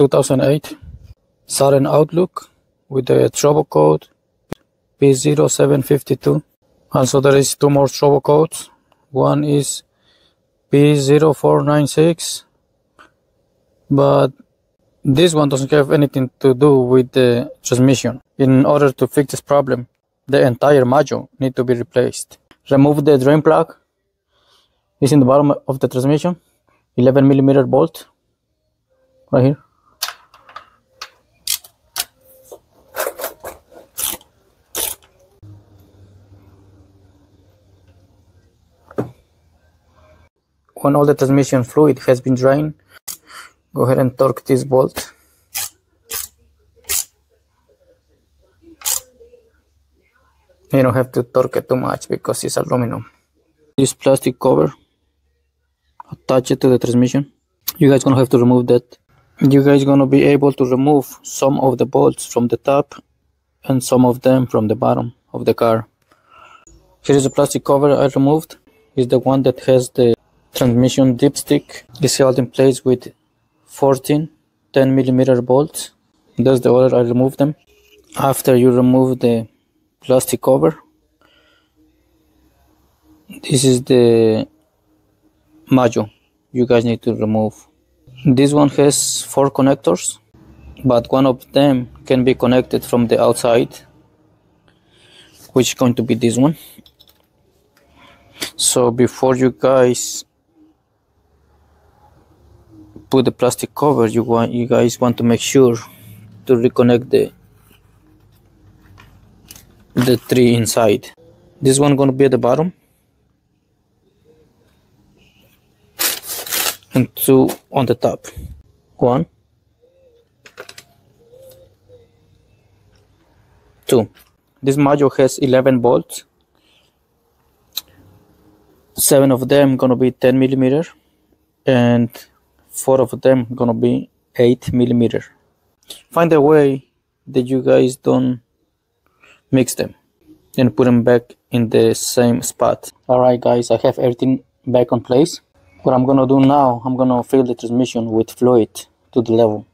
2008 Saturn Outlook with the trouble code P0752. Also there is two more trouble codes. One is P0496 but this one doesn't have anything to do with the transmission. In order to fix this problem, the entire module need to be replaced. Remove the drain plug. It's in the bottom of the transmission. 11 millimeter bolt right here. When all the transmission fluid has been drained, go ahead and torque this bolt. You don't have to torque it too much because it's aluminum. This plastic cover, attach it to the transmission. You guys gonna have to remove that. You guys gonna be able to remove some of the bolts from the top and some of them from the bottom of the car. Here is the plastic cover I removed. Is the one that has the transmission dipstick. is held in place with 14 10 millimeter bolts. That's the order I remove them. After you remove the plastic cover, this is the module you guys need to remove. This one has four connectors, but one of them can be connected from the outside, which is going to be this one. So before you guys put the plastic cover, you want you guys want to make sure to reconnect the the three inside. This one gonna be at the bottom and two on the top. One, two. This module has 11 bolts. Seven of them gonna be 10 millimeter, and four of them gonna be 8 millimeter. Find a way that you guys don't mix them and put them back in the same spot. Alright guys, I have everything back on place. What I'm gonna do now, I'm gonna fill the transmission with fluid to the level.